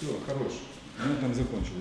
Все, хорош. Ну, Мы там закончили.